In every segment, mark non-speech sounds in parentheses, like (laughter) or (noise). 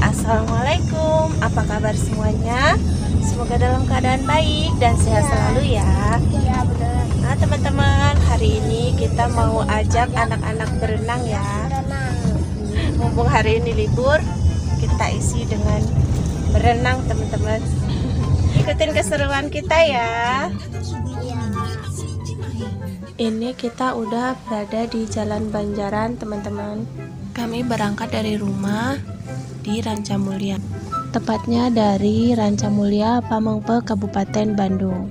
Assalamualaikum Apa kabar semuanya? Semoga dalam keadaan baik dan sehat Ya. selalu ya Iya benar. Nah teman-teman hari ini kita mau ajak anak-anak berenang ya Berenang. Mumpung hari ini libur Kita isi dengan berenang teman-teman (laughs) Ikutin keseruan kita ya Iya. Ini kita udah berada di Jalan Banjaran, teman-teman. Kami berangkat dari rumah di Ranca Mulia. Tepatnya dari Ranca Mulia, Pamengpe, Kabupaten Bandung.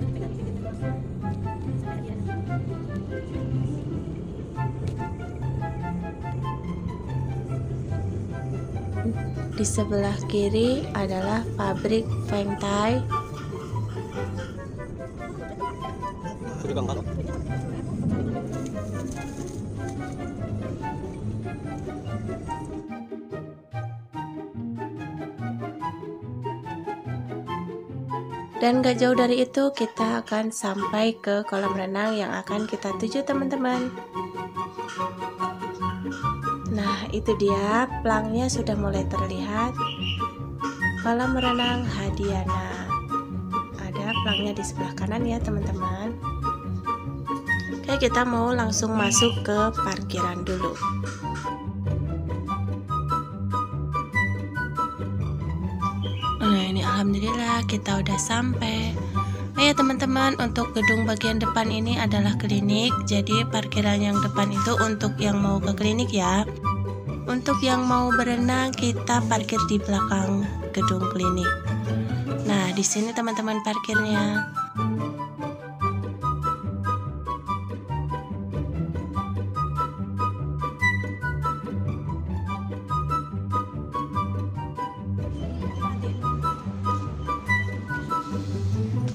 Di sebelah kiri adalah pabrik Feng Tai Dan gak jauh dari itu kita akan sampai ke kolam renang yang akan kita tuju teman-teman. Nah itu dia. Pelangnya sudah mulai terlihat. Kolam renang Hadiana. Ada pelangnya di sebelah kanan ya teman-teman. Oke kita mau langsung masuk ke parkiran dulu Nah ini alhamdulillah kita udah sampai. Nah ya teman-teman untuk gedung bagian depan ini adalah klinik. Jadi parkiran yang depan itu untuk yang mau ke klinik ya. Untuk yang mau berenang kita parkir di belakang gedung klinik. Nah di sini teman-teman parkirnya.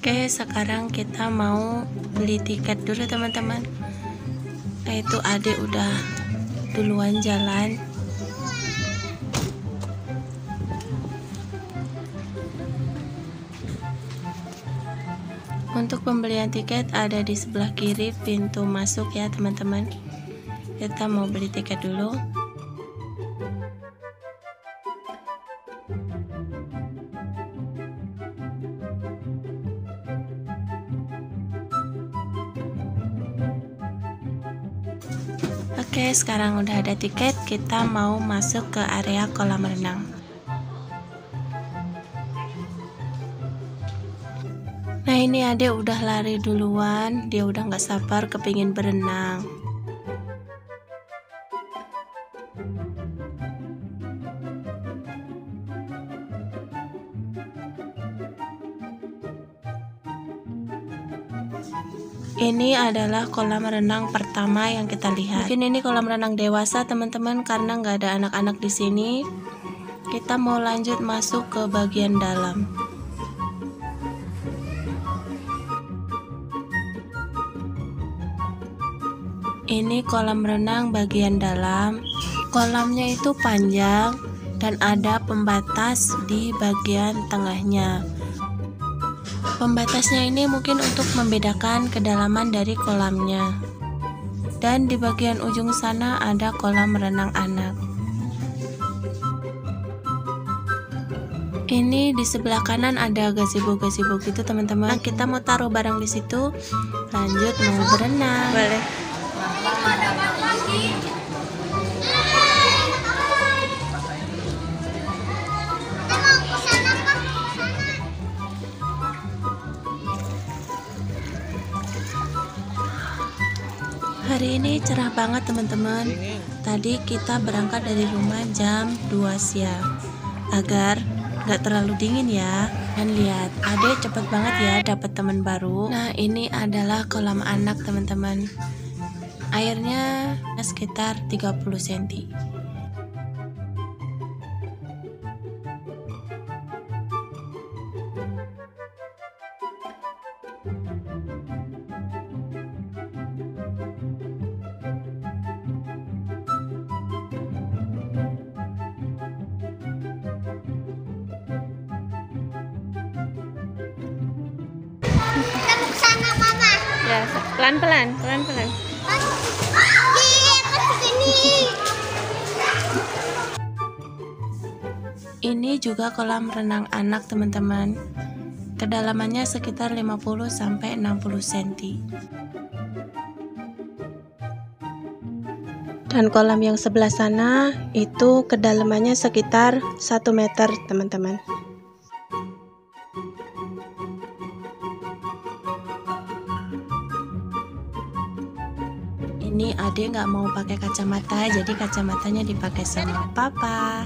Oke, sekarang kita mau beli tiket dulu teman-teman. Nah, itu Ade udah duluan jalan. Untuk pembelian tiket ada di sebelah kiri pintu masuk ya teman-teman. Kita mau beli tiket dulu. Oke, sekarang udah ada tiket, kita mau masuk ke area kolam renang. Nah ini adek udah lari duluan, dia udah nggak sabar kepingin berenang. Ini adalah kolam renang pertama yang kita lihat. Mungkin ini kolam renang dewasa teman-teman karena nggak ada anak-anak di sini. Kita mau lanjut masuk ke bagian dalam. Ini kolam renang bagian dalam. Kolamnya itu panjang dan ada pembatas di bagian tengahnya. Pembatasnya ini mungkin untuk membedakan kedalaman dari kolamnya. Dan di bagian ujung sana ada kolam renang anak. Ini di sebelah kanan ada gazebo-gazebo gitu teman-teman. Kita mau taruh barang di situ. Lanjut mau berenang. Boleh. Hari ini cerah banget teman-teman. Tadi kita berangkat dari rumah jam 2 siang agar nggak terlalu dingin ya. Dan lihat, Ade cepet banget ya dapat teman baru. Nah ini adalah kolam anak teman-teman. Airnya sekitar 30 cm. Kita Ya, pelan-pelan, pelan-pelan. Iya, ke sini. Ini juga kolam renang anak teman-teman. Kedalamannya sekitar 50 sampai 60 cm. Dan kolam yang sebelah sana itu kedalamannya sekitar 1 meter teman-teman. Adik nggak mau pakai kacamata jadi kacamatanya dipakai sama papa.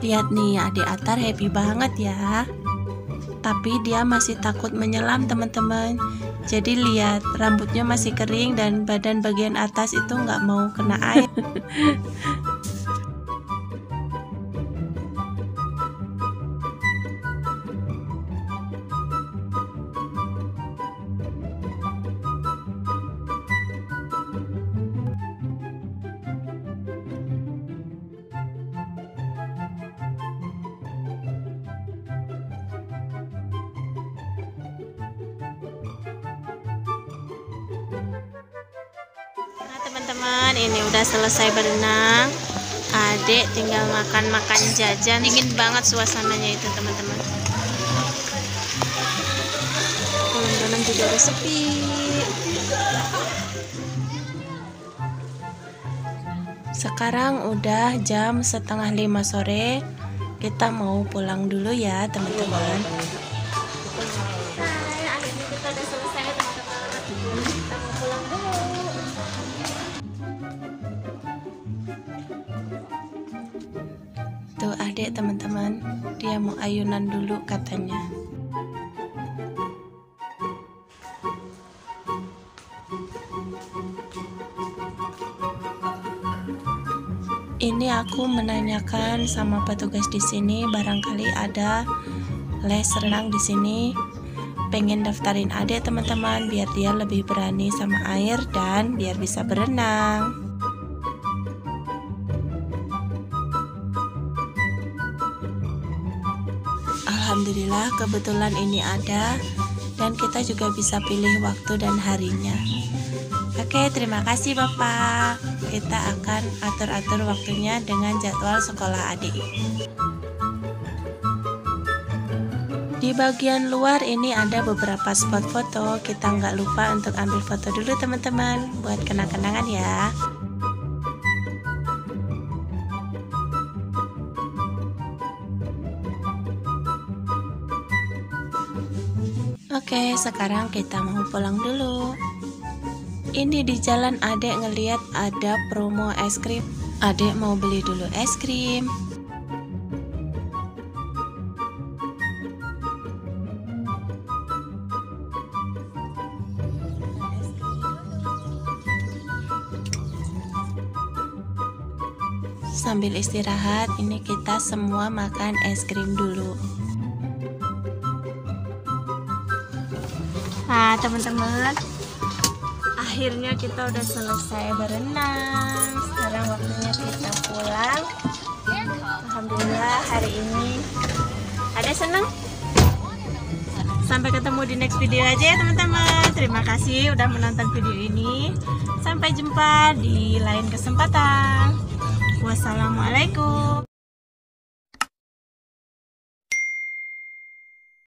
Lihat nih adik Atar happy banget ya tapi dia masih takut menyelam teman-teman. Jadi lihat rambutnya masih kering dan badan bagian atas itu nggak mau kena air (laughs) teman-teman. Ini udah selesai berenang. Adik tinggal makan-makan jajan. Dingin banget suasananya itu teman-teman. Kolam renang juga udah sepi. Sekarang udah jam setengah lima sore. Kita mau pulang dulu ya teman-teman teman-teman, dia mau ayunan dulu katanya. Ini aku menanyakan sama petugas di sini barangkali ada les renang di sini. Pengen daftarin adik teman-teman biar dia lebih berani sama air dan biar bisa berenang. Alhamdulillah kebetulan ini ada dan kita juga bisa pilih waktu dan harinya. Oke, terima kasih Bapak. Kita akan atur-atur waktunya dengan jadwal sekolah adik. Di bagian luar ini ada beberapa spot foto. Kita nggak lupa untuk ambil foto dulu teman-teman buat kenang-kenangan ya. Oke, sekarang kita mau pulang dulu. Ini di jalan adek ngeliat ada promo es krim. Adek mau beli dulu es krim. Sambil istirahat, ini kita semua makan es krim dulu. Nah, teman-teman, akhirnya kita udah selesai berenang. Sekarang waktunya kita pulang. Alhamdulillah hari ini ada seneng. Sampai ketemu di next video aja ya teman-teman. Terima kasih udah menonton video ini. Sampai jumpa di lain kesempatan. Wassalamualaikum.